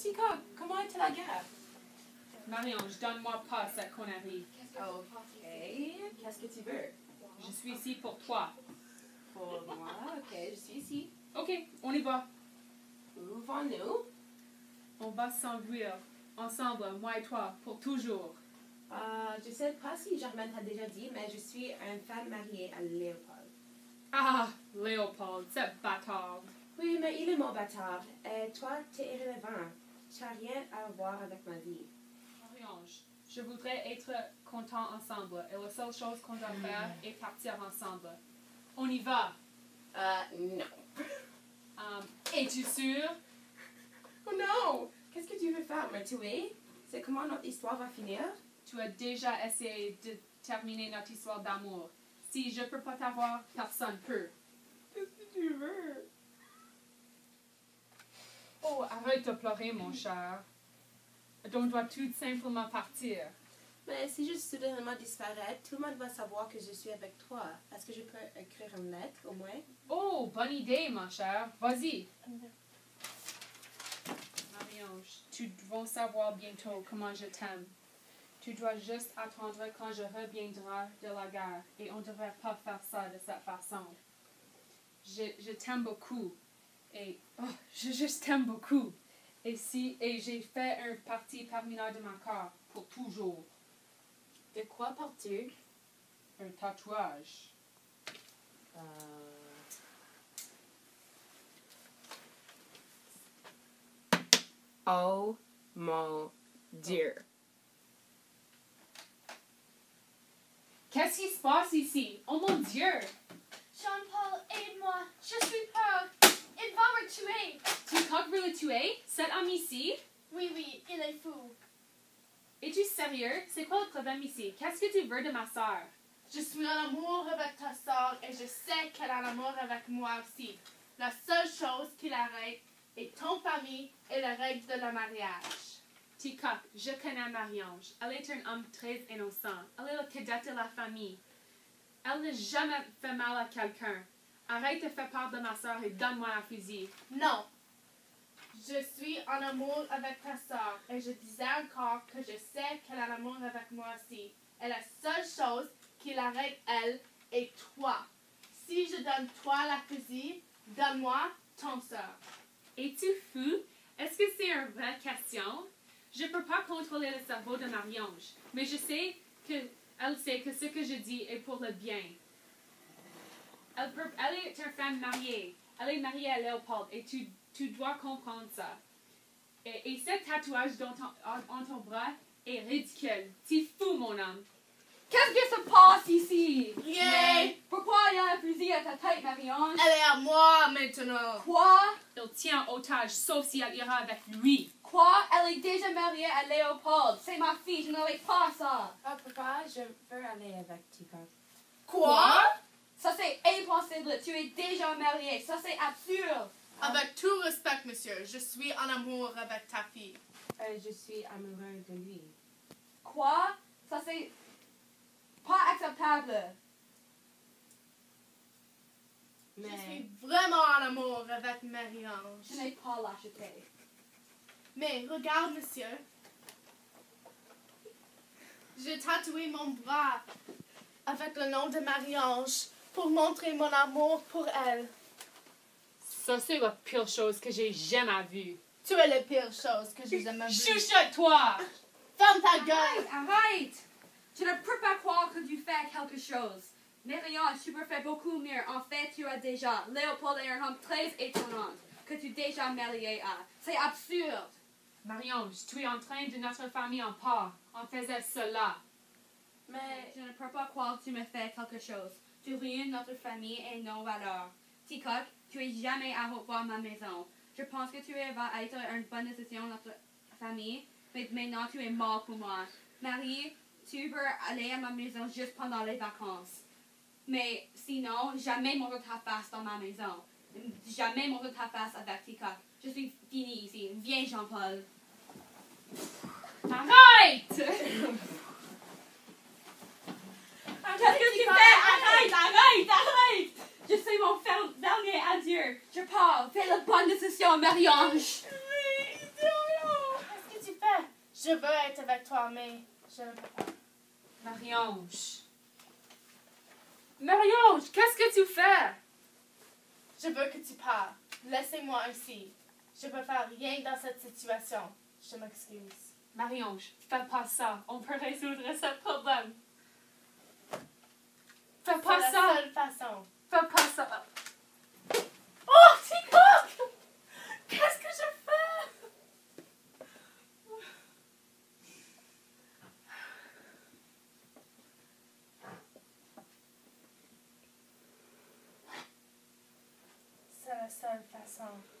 Tika, comment était la guerre? Marie-Ange, donne-moi pas cette connerie. Ok. Qu'est-ce que tu veux? Je suis ici pour toi. Pour moi, ok, je suis ici. Ok, on y va. Où vont-nous? On va s'enfuir ensemble, moi et toi, pour toujours. Euh, je sais pas si Germaine t'a déjà dit, mais je suis une femme mariée à Léopold. Ah, Léopold, cette bâtard. Oui, mais il est mon bâtard. Et toi, t'es irrélevant. Tu n'as rien à voir avec ma vie. Marie-Ange, je voudrais être content ensemble et la seule chose qu'on doit faire est partir ensemble. On y va? Euh, non. Um, Es-tu sûr? Oh non! Qu'est-ce que tu veux faire? Me tuer? C'est comment notre histoire va finir? Tu as déjà essayé de terminer notre histoire d'amour. Si je peux pas t'avoir, personne peut. Qu'est-ce que tu veux? Oh, arrête de pleurer, mon cher. On doit tout simplement partir? Mais si je soudainement disparais, tout le monde va savoir que je suis avec toi. Est-ce que je peux écrire une lettre au moins? Oh, bonne idée, mon cher. Vas-y. Marie-Ange, tu vas savoir bientôt comment je t'aime. Tu dois juste attendre quand je reviendrai de la guerre et on ne devrait pas faire ça de cette façon. Je, je t'aime beaucoup et oh, je juste t'aime beaucoup. Et si et j'ai fait un parti terminal de mon corps pour toujours. De quoi parles-tu? Un tatouage. Euh... Oh mon Dieu. Qu'est-ce qui se passe ici? Oh mon Dieu! Jean-Paul, aide-moi. Je suis peur. Il va me tuer. Tu crois que le tuer? Cet homme-ci? Oui, oui, il est fou. Es-tu sérieux? C'est quoi le problème ici? Qu'est-ce que tu veux de ma soeur? Je suis en amour avec ta soeur et je sais qu'elle est en amour avec moi aussi. La seule chose qui l'arrête est ton famille et les règles de la mariage. Tika, je connais Marie-Ange. Elle est un homme très innocent. Elle est la cadette de la famille. Elle n'a jamais fait mal à quelqu'un. Arrête de faire part de ma soeur et donne-moi un fusil. Non. Je suis en amour avec ta soeur et je disais encore que je sais qu'elle est en amour avec moi aussi. Et la seule chose qui l'arrête, elle, est toi. Si je donne toi la fusil, donne-moi ton soeur. Es-tu fou? Est-ce que c'est une vraie question? Je ne peux pas contrôler le cerveau de Marie-Ange, mais je sais que elle sait que ce que je dis est pour le bien. Elle, elle est une femme mariée. Elle est mariée à Léopold et tu, tu dois comprendre ça. Et, et ce tatouage dans ton, en, en ton bras est ridicule. C'est fou, mon homme. Qu'est-ce qui se passe ici? Rien. Pourquoi il y a un fusil à ta tête, Marie-Ange? Elle est à moi maintenant. Quoi? Il tient otage, sauf si elle ira avec lui. Quoi? Elle est déjà mariée à Léopold. C'est ma fille, je n'aurais pas ça. Oh papa, je veux aller avec Tika. Quoi? Ça, c'est impossible. Tu es déjà mariée. Ça, c'est absurde. Avec tout respect, monsieur, je suis en amour avec ta fille. Euh, je suis amoureuse de lui. Quoi? Ça, c'est pas acceptable. Je suis vraiment en amour avec Marie-Ange. Je n'ai pas l'acheter. Mais regarde, monsieur. J'ai tatoué mon bras avec le nom de Marie-Ange pour montrer mon amour pour elle. Ça, c'est la pire chose que j'ai jamais vue. Tu es la pire chose que j'ai jamais vue. Chuchote-toi! Ferme ta Arrête, gueule! arrête! Tu ne peux pas croire que tu fais quelque chose. Marie-Ange, tu peux faire beaucoup mieux. En fait, tu as déjà. Léopold est un homme très étonnant que tu es déjà marié à. C'est absurde. Marie-Ange, tu es en train de notre famille en part. On faisait cela. Mais je ne peux pas croire que tu me fais quelque chose. Tu ruines notre famille et nos valeurs. Ticoc, tu es jamais à revoir ma maison. Je pense que tu vas être une bonne décision dans notre famille, mais maintenant tu es mort pour moi. Marie, tu peux aller à ma maison juste pendant les vacances. Mais sinon, jamais montrer ta face dans ma maison. Jamais montrer ta face avec Ticoc. Je suis finie ici. Viens, Jean-Paul. Arrête! Qu'est-ce que tu fais? Arrête, arrête, arrête! Je sais mon fer- dernier adieu. Je pars. Fais? La bonne décision, Marie-Ange. Oui, pas, mais je ne peux pas. Marie-Ange. Marie-Ange, qu'est-ce que tu fais? Je veux que tu parles. Laissez-moi ainsi. Je peux faire rien dans cette situation. Je m'excuse. Marie-Ange, fais pas ça. On peut résoudre ce problème. Fais C'est pas la ça. seule façon. Fais pas ça. Oh, Ticoc! Qu'est-ce que je fais? C'est la seule façon.